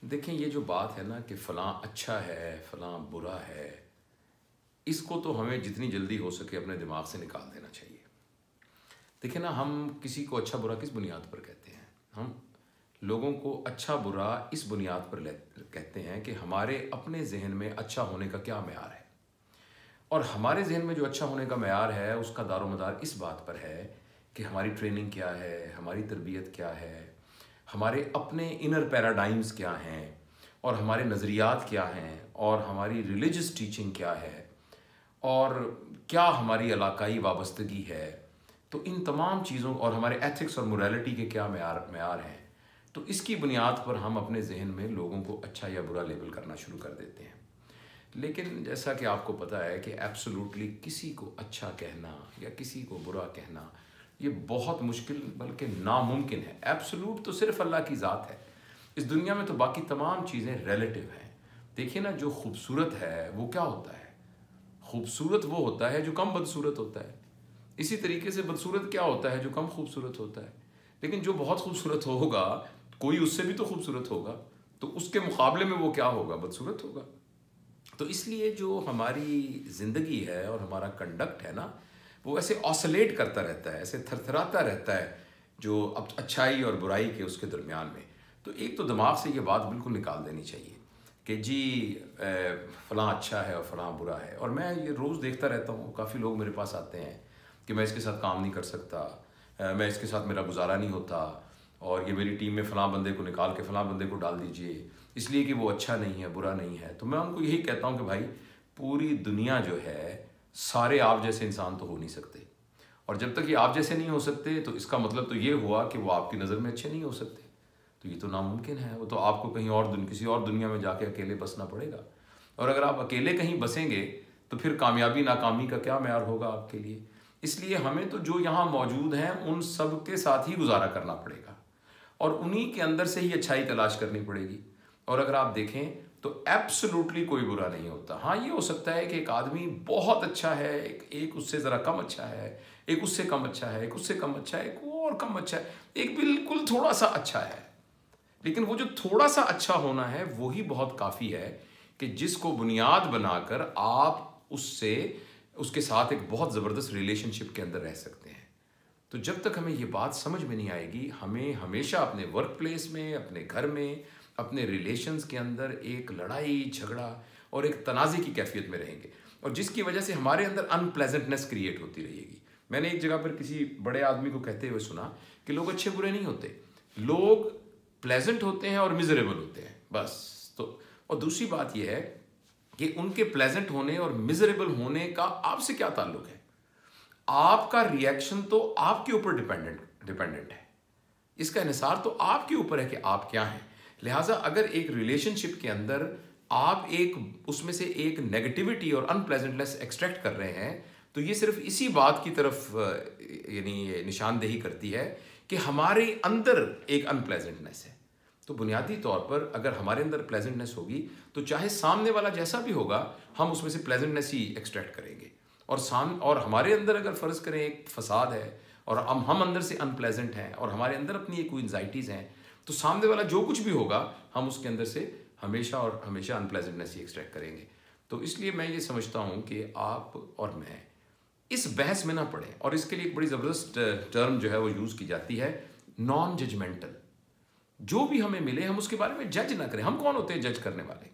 دیکھیں یہ جو بات ہے نا کہ فلاں اچھا ہے، فلاں برا ہے، اس کو تو ہمیں جتنی جلدی ہو سکے اپنے دماغ سے نکال دینا چاہیے۔ دیکھیں نا، ہم کسی کو اچھا برا کس بنیاد پر کہتے ہیں؟ ہم لوگوں کو اچھا برا اس بنیاد پر کہتے ہیں کہ ہمارے اپنے ذہن میں اچھا ہونے کا کیا معیار ہے۔ اور ہمارے ذہن میں جو اچھا ہونے کا معیار ہے، اس کا دار و مدار اس بات پر ہے کہ ہماری ٹریننگ کیا ہے، ہماری تربیت کیا ہے ہمارے اپنے انر پیراڈائمز کیا ہیں اور ہمارے نظریات کیا ہیں اور ہماری ریلیجس ٹیچنگ کیا ہے اور کیا ہماری علاقائی وابستگی ہے، تو ان تمام چیزوں اور ہمارے ایتھکس اور موریلٹی کے کیا معیار معیار ہیں؟ تو اس کی بنیاد پر ہم اپنے ذہن میں لوگوں کو اچھا یا برا لیبل کرنا شروع کر دیتے ہیں۔ لیکن جیسا کہ آپ کو پتہ ہے کہ ایبسولوٹلی کسی کو اچھا کہنا یا کسی کو برا کہنا یہ بہت مشکل بلکہ ناممکن ہے۔ ایبسولوٹ تو صرف اللہ کی ذات ہے۔ اس دنیا میں تو باقی تمام چیزیں ریلیٹیو ہیں۔ دیکھیے نا جو خوبصورت ہے، وہ کیا ہوتا ہے؟ خوبصورت وہ ہوتا ہے جو کم بدصورت ہوتا ہے۔ اسی طریقے سے بدصورت کیا ہوتا ہے جو کم خوبصورت ہوتا ہے؟ لیکن جو بہت خوبصورت ہوگا، کوئی اس سے بھی تو خوبصورت ہوگا۔ تو اس کے مقابلے میں وہ کیا ہوگا؟ بدصورت ہوگا۔ تو اس لیے جو ہماری زندگی ہے اور ہمارا کنڈکٹ ہے نا وہ ایسے آسلیٹ کرتا رہتا ہے، ایسے تھر تھراتا رہتا ہے جو اب اچھائی اور برائی کے اس کے درمیان میں۔ تو ایک تو دماغ سے یہ بات بالکل نکال دینی چاہیے کہ جی فلاں اچھا ہے اور فلاں برا ہے۔ اور میں یہ روز دیکھتا رہتا ہوں، کافی لوگ میرے پاس آتے ہیں کہ میں اس کے ساتھ کام نہیں کر سکتا میں اس کے ساتھ میرا گزارا نہیں ہوتا اور یہ میری ٹیم میں فلاں بندے کو نکال کے فلاں بندے کو ڈال دیجیے، اس لیے کہ وہ اچھا نہیں ہے، برا نہیں ہے۔ تو میں ان کو یہی کہتا ہوں کہ بھائی، پوری دنیا جو ہے سارے آپ جیسے انسان تو ہو نہیں سکتے۔ اور جب تک یہ آپ جیسے نہیں ہو سکتے، تو اس کا مطلب تو یہ ہوا کہ وہ آپ کی نظر میں اچھے نہیں ہو سکتے۔ تو یہ تو ناممکن ہے، وہ تو آپ کو کہیں اور دن، کسی اور دنیا میں جا کے اکیلے بسنا پڑے گا۔ اور اگر آپ اکیلے کہیں بسیں گے، تو پھر کامیابی، ناکامی کا کیا معیار ہوگا آپ کے لیے؟ اس لیے ہمیں تو جو یہاں موجود ہیں، ان سب کے ساتھ ہی گزارا کرنا پڑے گا۔ اور انہی کے اندر سے ہی اچھائی تلاش کرنی پڑے گی۔ اور اگر آپ دیکھیں تو ایپسلوٹلی کوئی برا نہیں ہوتا۔ ہاں یہ ہو سکتا ہے کہ ایک آدمی بہت اچھا ہے، ایک ایک اس سے ذرا کم اچھا ہے، ایک اس سے کم اچھا ہے، ایک اس سے کم اچھا ہے، ایک اور کم اچھا ہے۔ ایک بالکل تھوڑا سا اچھا ہے۔ لیکن وہ جو تھوڑا سا اچھا ہونا ہے، وہی بہت کافی ہے کہ جس کو بنیاد بنا کر آپ اس سے، اس کے ساتھ ایک بہت زبردست ریلیشن شپ کے اندر رہ سکتے ہیں۔ تو جب تک ہمیں یہ بات سمجھ میں نہیں آئے گی، ہمیں ہمیشہ اپنے ورک پلیس میں، اپنے گھر میں اپنے ریلیشنز کے اندر ایک لڑائی، جھگڑا اور ایک تنازع کی کیفیت میں رہیں گے۔ اور جس کی وجہ سے ہمارے اندر ان پلیزنٹنیس کریٹ ہوتی رہے گی۔ میں نے ایک جگہ پر کسی بڑے آدمی کو کہتے ہوئے سنا کہ لوگ اچھے برے نہیں ہوتے۔ لوگ پلیزنٹ ہوتے ہیں اور مزریبل ہوتے ہیں، بس۔ تو، اور دوسری بات یہ ہے کہ ان کے پلیزنٹ ہونے اور مزریبل ہونے کا آپ سے کیا تعلق ہے؟ آپ کا ریئیکشن تو آپ کے اوپر ڈپینڈنٹ ڈپینڈنٹ ہے۔ اس کا انحصار تو آپ کے اوپر ہے کہ آپ کیا ہیں۔ لہٰذا اگر ایک ریلیشن شپ کے اندر آپ ایک اس میں سے ایک نیگیٹیوٹی اور ان پلیزنٹنیس ایکسٹریکٹ کر رہے ہیں، تو یہ صرف اسی بات کی طرف یعنی نشاندہی کرتی ہے کہ ہمارے اندر ایک ان پلیزنٹنیس ہے۔ تو بنیادی طور پر اگر ہمارے اندر پلیزنٹنیس ہوگی، تو چاہے سامنے والا جیسا بھی ہوگا، ہم اس میں سے پلیزنٹنیس ہی ایکسٹریکٹ کریں گے۔ اور سام اور ہمارے اندر اگر فرض کریں ایک فساد ہے، اور ہم ہم اندر سے ان پلیزنٹ ہیں، اور ہمارے اندر اپنی ایک کوئی انزائٹیز ہیں تو سامنے والا جو کچھ بھی ہوگا، ہم اس کے اندر سے ہمیشہ اور ہمیشہ ان پلیزنٹنیس ہی ایکسٹریکٹ کریں گے۔ تو اس لیے میں یہ سمجھتا ہوں کہ آپ اور میں اس بحث میں نہ پڑھیں اور اس کے لیے ایک بڑی زبردست ٹرم جو ہے وہ یوز کی جاتی ہے نان ججمنٹل جو بھی ہمیں ملے، ہم اس کے بارے میں جج نہ کریں۔ ہم کون ہوتے ہیں جج کرنے والے؟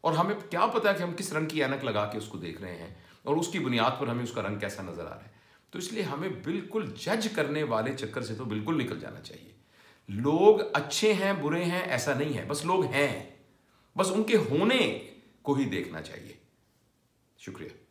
اور ہمیں کیا پتا کہ ہم کس رنگ کی اینک لگا کے اس کو دیکھ رہے ہیں اور اس کی بنیاد پر ہمیں اس کا رنگ کیسا نظر آ رہا ہے۔ تو اس لیے ہمیں بالکل جج کرنے والے چکر سے تو بالکل نکل جانا چاہیے۔ لوگ اچھے ہیں، برے ہیں، ایسا نہیں ہے۔ بس لوگ ہیں۔ بس ان کے ہونے کو ہی دیکھنا چاہیے۔ شکریہ۔